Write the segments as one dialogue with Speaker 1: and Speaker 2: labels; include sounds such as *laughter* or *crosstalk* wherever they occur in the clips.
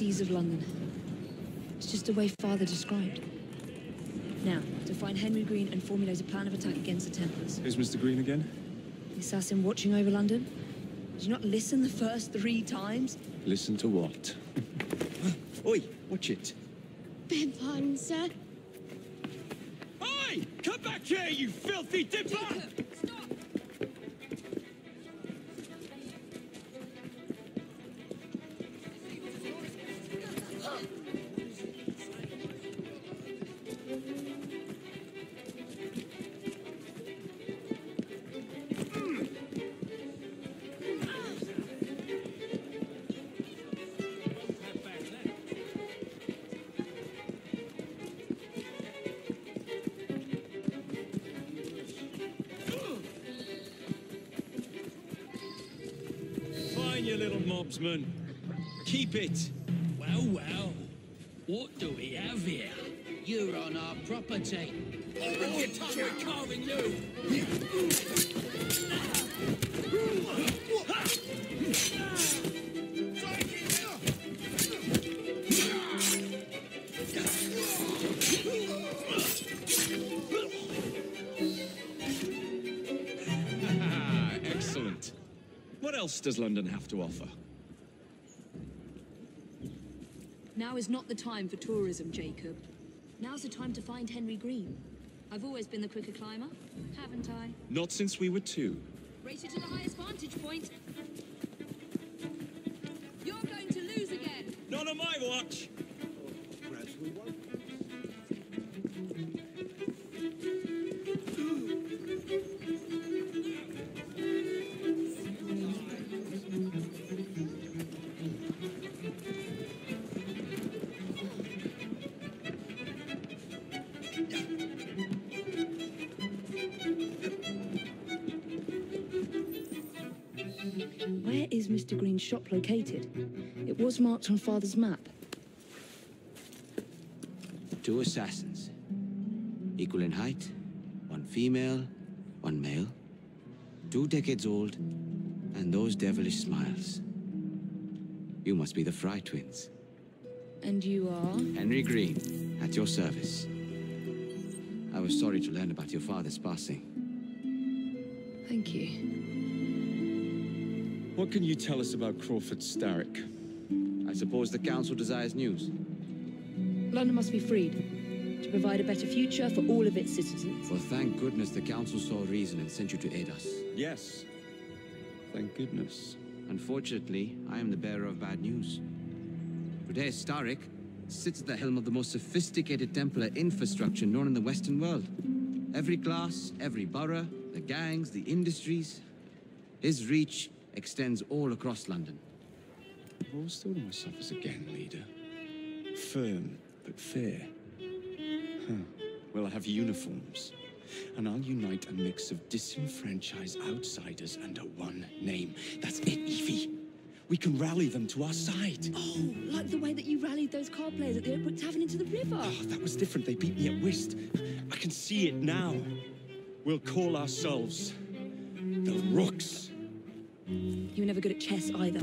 Speaker 1: seas of London. It's just the way Father described. Now, to find Henry Green and formulate a plan of attack against the Templars.
Speaker 2: Who's Mr. Green again?
Speaker 1: The assassin watching over London? Did you not listen the first three times?
Speaker 2: Listen to what? *laughs* Oi, watch it.
Speaker 3: Beg pardon, sir.
Speaker 4: Oi! Come back here, you filthy dipper! Keep it.
Speaker 5: Well, well. What do we have here? You're on our property. Oh, you touch my carving you!
Speaker 4: Excellent. What else does London have to offer?
Speaker 1: Now is not the time for tourism, Jacob. Now's the time to find Henry Green. I've always been the quicker climber, haven't I?
Speaker 4: Not since we were two.
Speaker 1: Race you to the highest vantage point. You're going to lose again.
Speaker 4: Not on my watch!
Speaker 1: Shop located? It was marked on Father's map.
Speaker 6: Two assassins. Equal in height. One female, one male. Two decades old, and those devilish smiles. You must be the Frye twins.
Speaker 1: And you are?
Speaker 6: Henry Green, at your service. I was sorry to learn about your father's passing.
Speaker 1: Thank you.
Speaker 2: What can you tell us about Crawford Starrick?
Speaker 6: I suppose the Council desires news.
Speaker 1: London must be freed to provide a better future for all of its citizens.
Speaker 6: Well, thank goodness the Council saw reason and sent you to aid us.
Speaker 2: Yes. Thank goodness.
Speaker 6: Unfortunately, I am the bearer of bad news. Today, Starrick sits at the helm of the most sophisticated Templar infrastructure known in the Western world. Every class, every borough, the gangs, the industries. His reach extends all across London.
Speaker 2: I've always thought of myself as a gang leader. Firm, but fair. Huh. Well, I have uniforms. And I'll unite a mix of disenfranchised outsiders under one name. That's it, Evie. We can rally them to our side.
Speaker 1: Oh, like the way that you rallied those card players at the Oakbrook Tavern into the river.
Speaker 2: Oh, that was different. They beat me at whist. I can see it now. We'll call ourselves the Rooks.
Speaker 1: You were never good at chess either.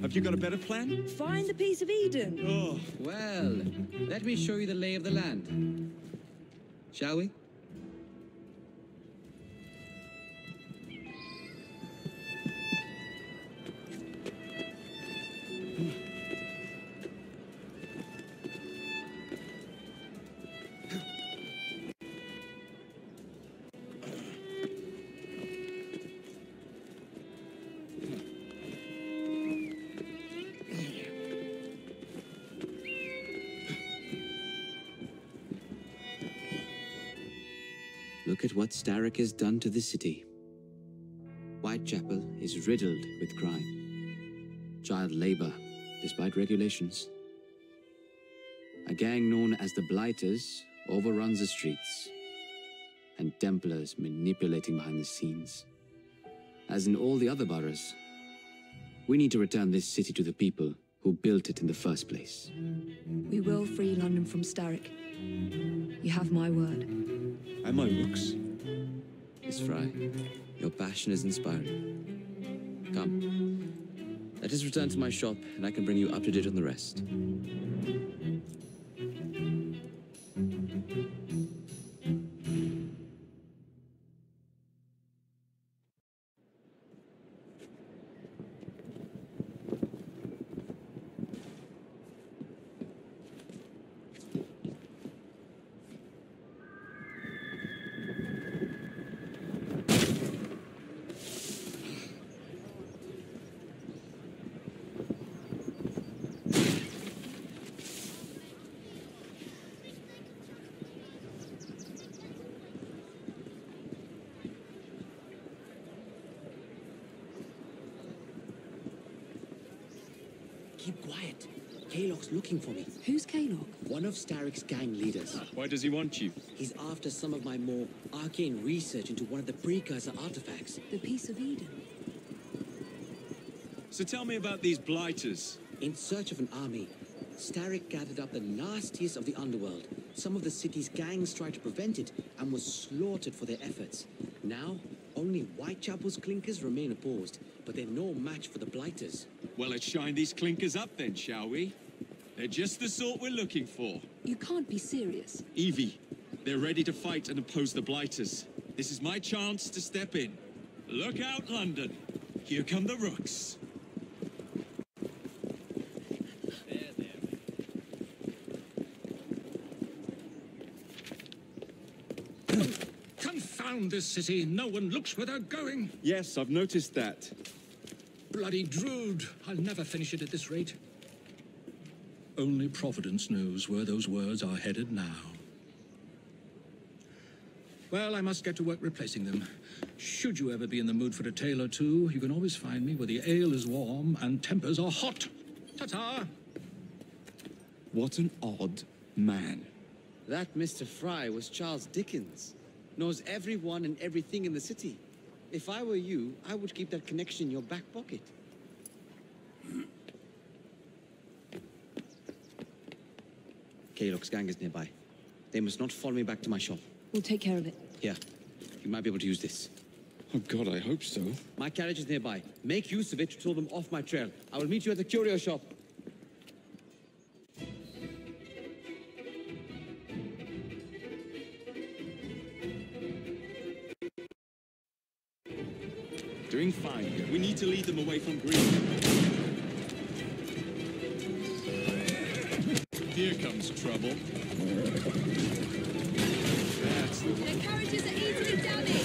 Speaker 2: Have you got a better plan?
Speaker 1: Find the piece of Eden.
Speaker 2: Oh,
Speaker 6: Well, let me show you the lay of the land. Shall we? Look at what Starrick has done to the city. Whitechapel is riddled with crime. Child labor, despite regulations. A gang known as the Blighters overruns the streets. And Templars manipulating behind the scenes. As in all the other boroughs, we need to return this city to the people who built it in the first place.
Speaker 1: We will free London from Starrick. You have my word.
Speaker 2: And my Rooks.
Speaker 6: Miss Frye, your passion is inspiring. Come. Let us return to my shop, and I can bring you up to date on the rest.
Speaker 7: Keep quiet. Kaylock's looking for me.
Speaker 1: Who's Kalok?
Speaker 7: One of Starrick's gang leaders.
Speaker 4: Why does he want you?
Speaker 7: He's after some of my more arcane research into one of the precursor artifacts.
Speaker 1: The Piece of Eden.
Speaker 4: So tell me about these blighters.
Speaker 7: In search of an army, Starrick gathered up the nastiest of the underworld. Some of the city's gangs tried to prevent it and was slaughtered for their efforts. Now, only Whitechapel's clinkers remain opposed, but they're no match for the blighters.
Speaker 4: Well, let's shine these clinkers up then, shall we? They're just the sort we're looking for.
Speaker 1: You can't be serious.
Speaker 4: Evie, they're ready to fight and oppose the blighters. This is my chance to step in. Look out, London. Here come the rooks.
Speaker 5: Confound this city. No one looks where they're going.
Speaker 2: Yes, I've noticed that.
Speaker 5: Bloody Drood. I'll never finish it at this rate. Only Providence knows where those words are headed now. Well, I must get to work replacing them. Should you ever be in the mood for a tale or two, you can always find me where the ale is warm and tempers are hot. Ta-ta!
Speaker 2: What an odd man.
Speaker 6: That Mr. Frye was Charles Dickens. Knows everyone and everything in the city. If I were you, I would keep that connection in your back pocket. *clears throat* Kaylock's gang is nearby. They must not follow me back to my shop.
Speaker 1: We'll take care of it.
Speaker 6: Here, you might be able to use this.
Speaker 2: Oh, God, I hope so.
Speaker 6: My carriage is nearby. Make use of it to throw them off my trail. I will meet you at the curio shop.
Speaker 2: Doing fine.
Speaker 4: We need to lead them away from Green. Here comes trouble.
Speaker 1: Their carriages are easily damaged.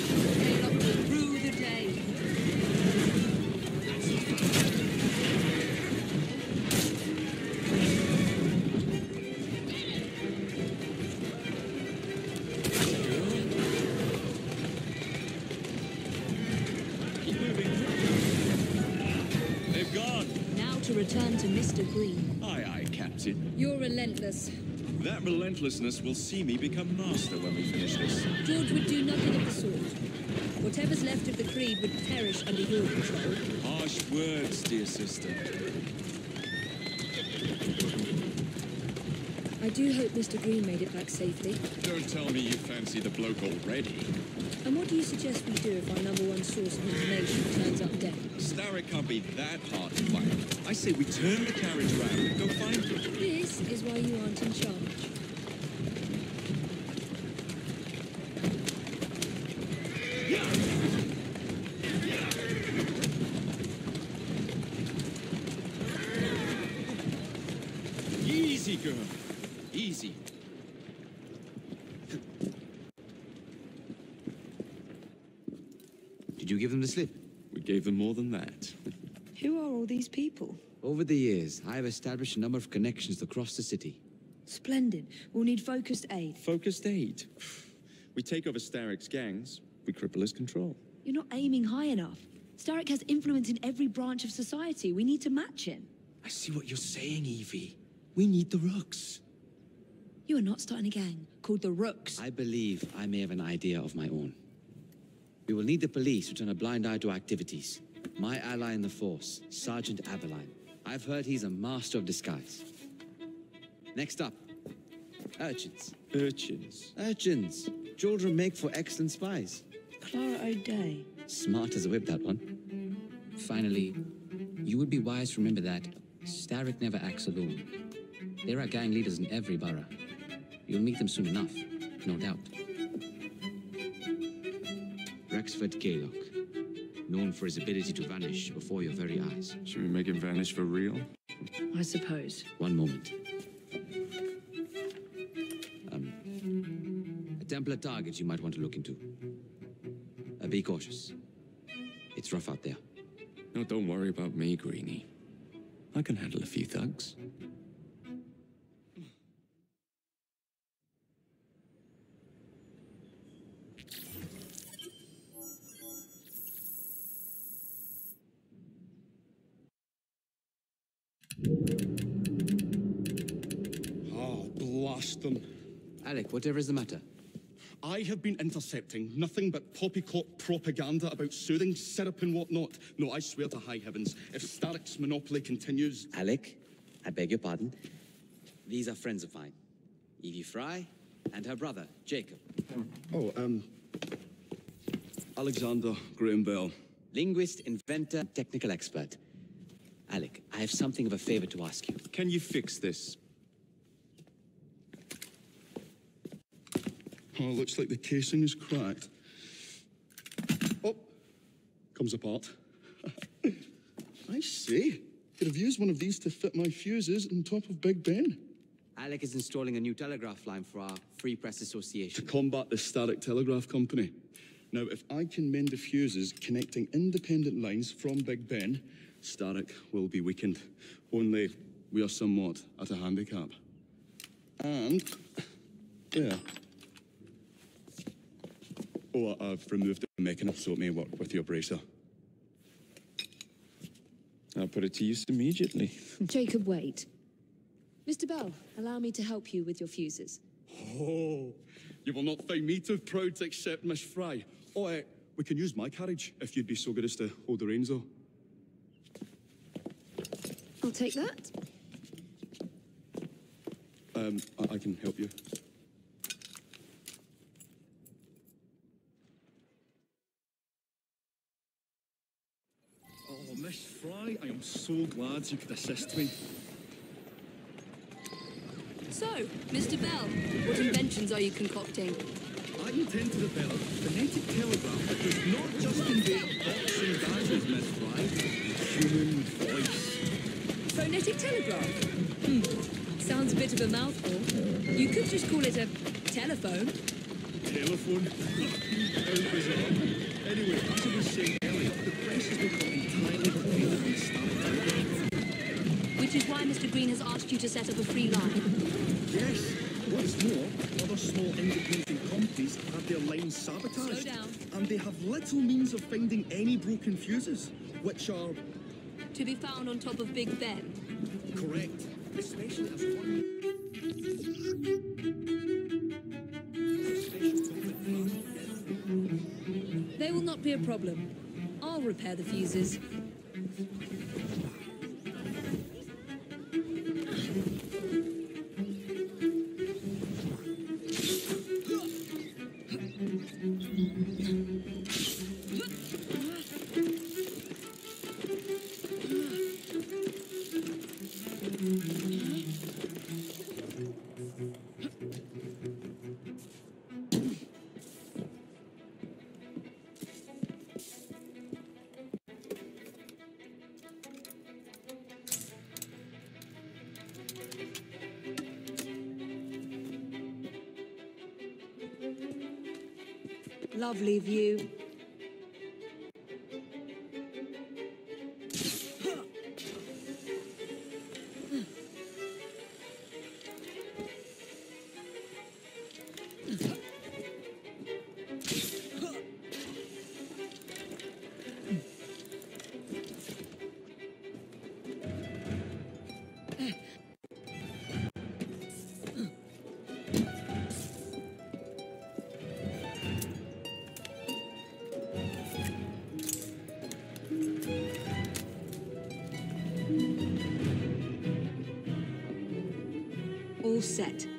Speaker 1: To Mr. Green.
Speaker 4: Aye, aye, Captain.
Speaker 1: You're relentless.
Speaker 4: That relentlessness will see me become master when we finish this.
Speaker 1: George would do nothing of the sort. Whatever's left of the Creed would perish under your control.
Speaker 4: Harsh words, dear sister.
Speaker 1: I do hope Mr. Green made it back safely.
Speaker 4: Don't tell me you fancy the bloke already.
Speaker 1: And what do you suggest we do if our number one source of information turns up dead?
Speaker 4: Starrick can't be that hard to find. I say we turn the carriage round and go find him.
Speaker 1: This is why you aren't in charge.
Speaker 4: Easy, girl. Easy.
Speaker 6: You give them the slip?
Speaker 2: We gave them more than that. *laughs*
Speaker 1: Who are all these people?
Speaker 6: Over the years, I have established a number of connections across the city.
Speaker 1: Splendid. We'll need focused aid.
Speaker 2: Focused aid. *sighs* We take over Starrick's gangs, we cripple his control.
Speaker 1: You're not aiming high enough. Starrick has influence in every branch of society. We need to match him.
Speaker 2: I see what you're saying, Evie. We need the rooks.
Speaker 1: You are not starting a gang called the Rooks.
Speaker 6: I believe I may have an idea of my own. We will need the police to turn a blind eye to activities. My ally in the force, Sergeant Abberline. I've heard he's a master of disguise. Next up, urchins.
Speaker 2: Urchins.
Speaker 6: Urchins. Children make for excellent spies.
Speaker 1: Clara O'Dea.
Speaker 6: Smart as a whip, that one. Finally, you would be wise to remember that Starrick never acts alone. There are gang leaders in every borough. You'll meet them soon enough, no doubt. Rexford Kaylock, known for his ability to vanish before your very eyes.
Speaker 2: Should we make him vanish for real?
Speaker 1: I suppose.
Speaker 6: One moment. Um, a Templar target you might want to look into. Uh, be cautious. It's rough out there.
Speaker 2: No, don't worry about me, Greenie. I can handle a few thugs.
Speaker 6: Alec, whatever is the matter?
Speaker 8: I have been intercepting nothing but poppycock propaganda about soothing syrup and whatnot. No, I swear to high heavens, if Starrick's monopoly continues,
Speaker 7: Alec, I beg your pardon. These are friends of mine. Evie Frye and her brother, Jacob.
Speaker 8: Oh, um. Alexander Graham Bell.
Speaker 7: Linguist, inventor, technical expert. Alec, I have something of a favor to ask you.
Speaker 2: Can you fix this?
Speaker 8: Oh, looks like the casing is cracked. Oh, comes apart. *laughs* I see. Could have used one of these to fit my fuses on top of Big Ben.
Speaker 7: Alec is installing a new telegraph line for our Free Press Association.
Speaker 8: To combat the Starrick Telegraph Company. Now, if I can mend the fuses connecting independent lines from Big Ben, Starrick will be weakened. Only we are somewhat at a handicap. And, yeah. Oh, I've removed the mechanism so it may work with your bracer.
Speaker 2: I'll put it to use immediately. *laughs*
Speaker 1: Jacob, wait. Mr. Bell, allow me to help you with your fuses.
Speaker 8: Oh, you will not find me too proud to accept Miss Frye. Oh, uh, we can use my carriage if you'd be so good as to hold the reins, though.
Speaker 1: I'll take that.
Speaker 8: Um, I, I can help you. I am so glad you could assist me.
Speaker 1: So, Mr. Bell, what inventions are you concocting?
Speaker 8: I intend to develop a phonetic telegraph that does not just convey boxing gadgets, Miss Frye. Human voice.
Speaker 1: Phonetic telegraph? Hmm. Sounds a bit of a mouthful. You could just call it a telephone.
Speaker 8: Telephone. *laughs* How bizarre. Anyway, as I was saying earlier, the press has become entirely dependent on Starrick Telegraph.
Speaker 1: Which is why Mr. Green has asked you to set up a free line.
Speaker 8: Yes. What's more, other small independent companies have their lines sabotaged.
Speaker 1: Slow down.
Speaker 8: And they have little means of finding any broken fuses, which are
Speaker 1: To be found on top of Big Ben.
Speaker 8: correct. Especially as one.
Speaker 1: They will not be a problem. I'll repair the fuses. Lovely view. All set.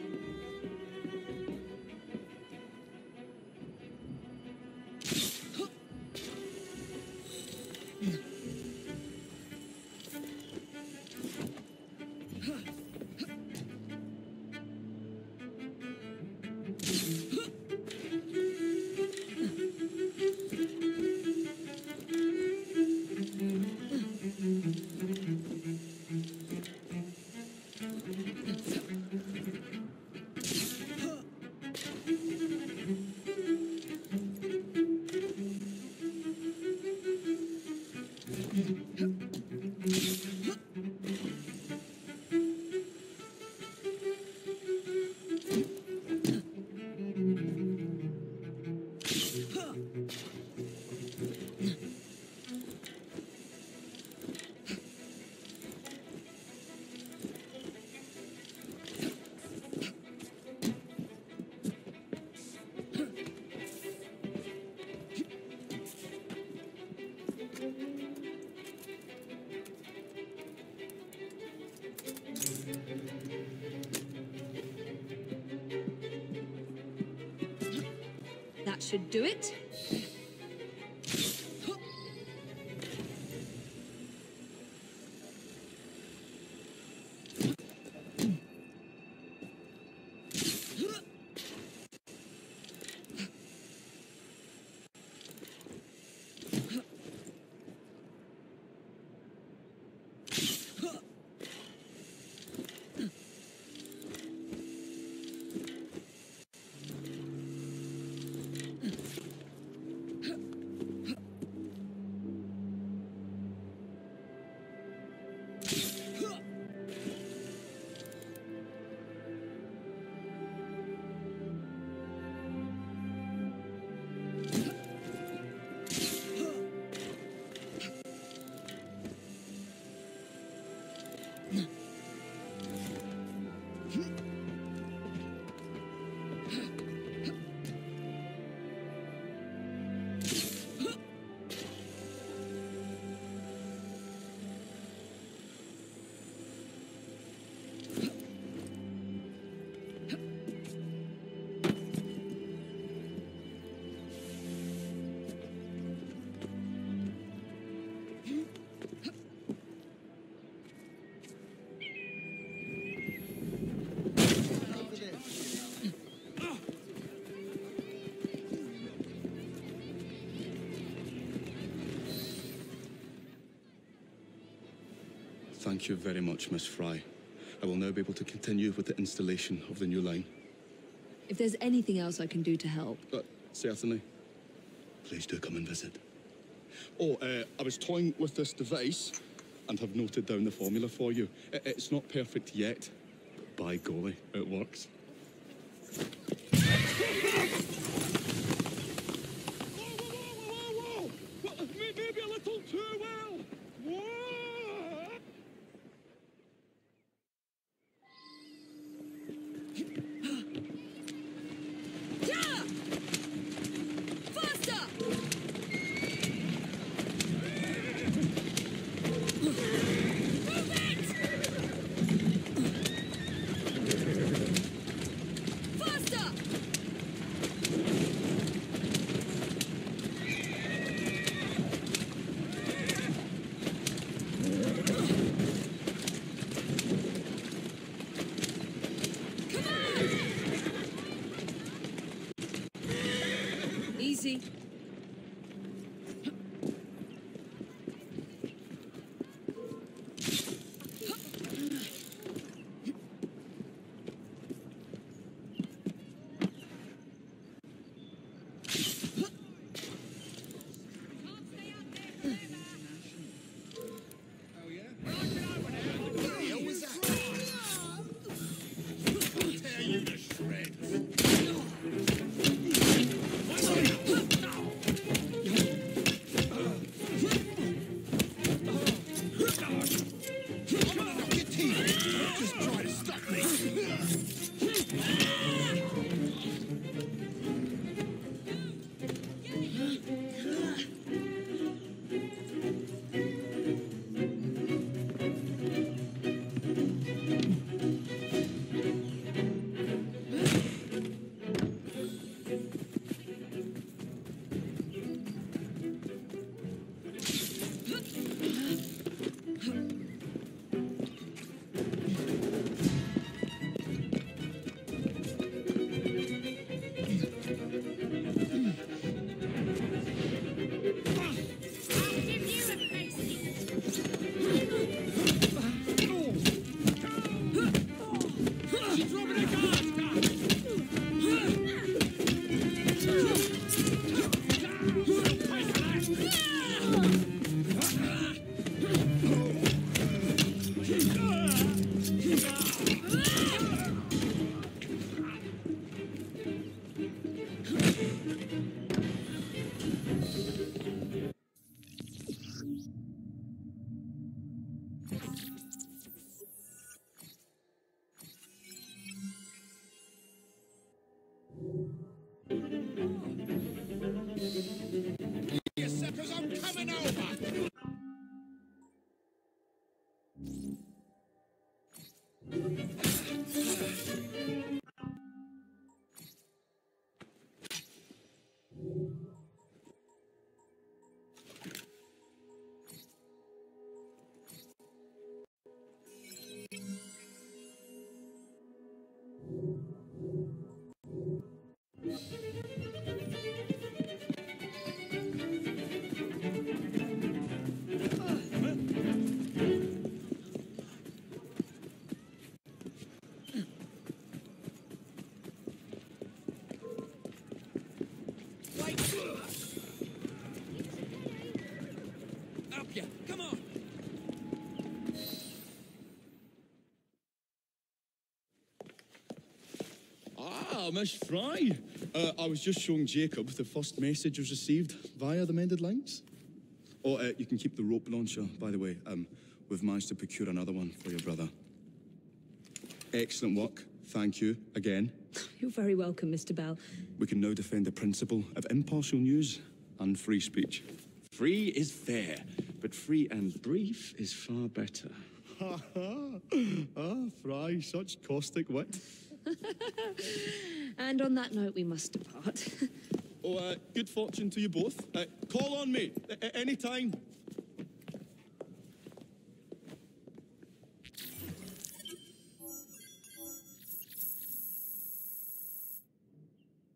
Speaker 1: Do it.
Speaker 8: Thank you very much, Miss Frye. I will now be able to continue with the installation of the new line.
Speaker 1: If there's anything else I can do to help,
Speaker 8: But certainly, please do come and visit. Oh, uh, I was toying with this device and have noted down the formula for you. It's not perfect yet, but by golly, it works. Ah, Miss Frye. Uh, I was just showing Jacob the first message was received via the mended lines. Oh, uh, you can keep the rope launcher, by the way. Um, we've managed to procure another one for your brother. Excellent work. Thank you again. *laughs*
Speaker 1: You're very welcome, Mr. Bell.
Speaker 8: We can now defend the principle of impartial news and free speech.
Speaker 2: Free is fair, but free and brief is far better.
Speaker 8: Ha *laughs* ha! Ah, Frye, such caustic wit. *laughs*
Speaker 1: And on that note, we must depart. *laughs*
Speaker 8: Oh, uh, good fortune to you both. Uh, call on me a- a- anytime.